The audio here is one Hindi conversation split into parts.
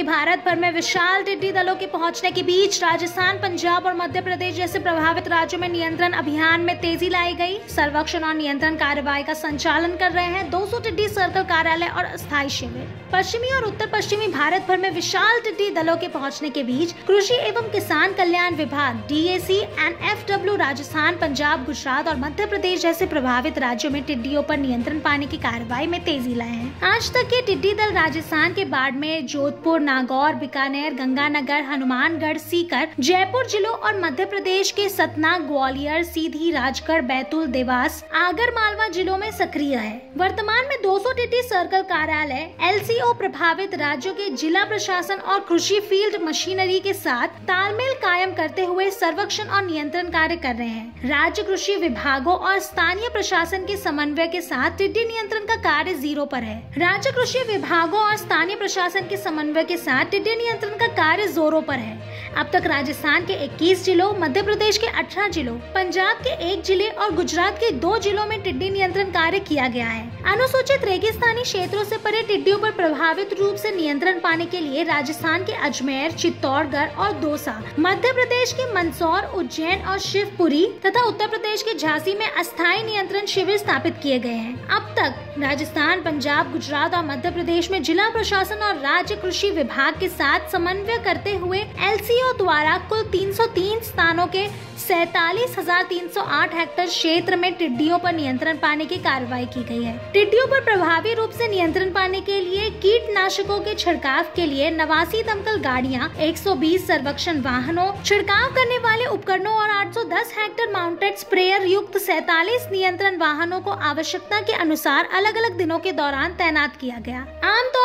उत्तरी भारत भर में विशाल टिड्डी दलों के पहुँचने के बीच राजस्थान, पंजाब और मध्य प्रदेश जैसे प्रभावित राज्यों में नियंत्रण अभियान में तेज़ी लाई गई। सर्वेक्षण और नियंत्रण कार्यवाही का संचालन कर रहे हैं 200 टिड्डी सर्कल कार्यालय और अस्थायी शिविर। पश्चिमी और उत्तर पश्चिमी भारत भर में विशाल टिड्डी दलों के पहुँचने के बीच कृषि एवं किसान कल्याण विभाग DAC and FW Rajasthan, Punjab, Gujarat और मध्य प्रदेश जैसे प्रभावित राज्यों में टिड्डियों पर नियंत्रण पाने की कार्रवाई में तेज़ी लाए हैं। आज तक ये टिड्डी दल राजस्थान के बाड़मेर, जोधपुर नागौर, बीकानेर, गंगानगर, हनुमानगढ़, सीकर, जयपुर जिलों और मध्य प्रदेश के सतना, ग्वालियर, सीधी, राजगढ़, बैतूल, देवास, आगर, मालवा जिलों में सक्रिय है। वर्तमान में 200 टिड्डी सर्कल कार्यालय, एलसीओ प्रभावित राज्यों के जिला प्रशासन और कृषि फ़ील्ड मशीनरी के साथ तालमेल कायम करते हुए सर्वेक्षण और नियंत्रण कार्य कर रहे हैं। राज्य कृषि विभागों और स्थानीय प्रशासन के समन्वय के साथ टिड्डी नियंत्रण का कार्य ज़ीरो पर है। राज्य कृषि विभागों और स्थानीय प्रशासन के समन्वय के साथ टिड्डी नियंत्रण का कार्य जोरों पर है। अब तक राजस्थान के 21 जिलों, मध्य प्रदेश के 18 जिलों, पंजाब के एक ज़िले और गुजरात के दो जिलों में टिड्डी नियंत्रण कार्य किया गया है। अनुसूचित रेगिस्तानी क्षेत्रों से परे टिड्डियों पर प्रभावित रूप से नियंत्रण पाने के लिए राजस्थान के अजमेर, चित्तौड़गढ़ और दौसा, मध्य प्रदेश के मंदसौर, उज्जैन और शिवपुरी तथा उत्तर प्रदेश के झांसी में अस्थायी नियंत्रण शिविर स्थापित किए गए हैं। अब तक राजस्थान, पंजाब, गुजरात और मध्य प्रदेश में जिला प्रशासन और राज्य कृषि विभाग के साथ समन्वय करते हुए एलसीओ द्वारा कुल 303 स्थानों के सैतालीस हेक्टेयर क्षेत्र में टिड्डियों पर नियंत्रण पाने की कार्रवाई की गई है। टिड्डियों पर प्रभावी रूप से नियंत्रण पाने के लिए कीटनाशकों के छिड़काव के लिए नवासी दमकल गाड़ियाँ 120 सर्वेक्षण वाहनों, छिड़काव करने वाले उपकरणों और 810 हेक्टेयर माउंटेड स्प्रेयर युक्त सैतालीस नियंत्रण वाहनों को आवश्यकता के अनुसार अलग अलग दिनों के दौरान तैनात किया गया।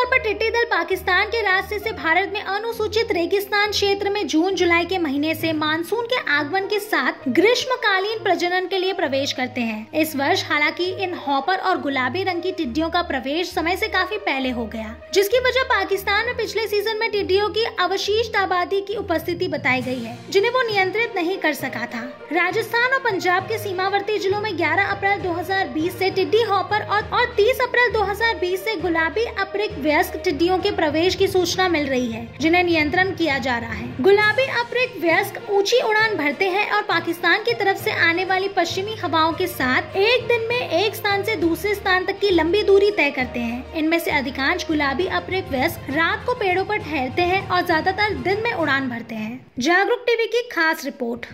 आमतौर पर टिड्डी दल पाकिस्तान के रास्ते से भारत में अनुसूचित रेगिस्तान क्षेत्र में जून, जुलाई के महीने से मानसून के आगमन के साथ ग्रीष्मकालीन प्रजनन के लिए प्रवेश करते हैं। इस वर्ष हालाँकि इन हॉपर और गुलाबी रंग की टिड्डियों का प्रवेश समय से काफ़ी पहले हो गया। जिसकी वजह पाकिस्तान में पिछले सीज़न में टिड्डियों की अवशिष्ट आबादी की उपस्थिति बताई गई है, जिन्हें वो नियंत्रित नहीं कर सका था। राजस्थान और पंजाब के सीमावर्ती जिलों में 11 अप्रैल 2020 से टिड्डी हॉपर और 30 अप्रैल 2020 से गुलाबी अप्रिक व्यस्क टिड्डियों के प्रवेश की सूचना मिल रही है, जिन्हें नियंत्रण किया जा रहा है। गुलाबी अप्रिक व्यस्क ऊँची उड़ान भरते हैं और पाकिस्तान की तरफ़ से आने वाली पश्चिमी हवाओं के साथ एक दिन में एक स्थान से दूसरे स्थान तक की लंबी दूरी तय करते हैं। इनमें से अधिकांश गुलाबी अपरिक व्यस्त रात को पेड़ों पर ठहरते हैं और ज़्यादातर दिन में उड़ान भरते हैं। जागरूक टीवी की खास रिपोर्ट।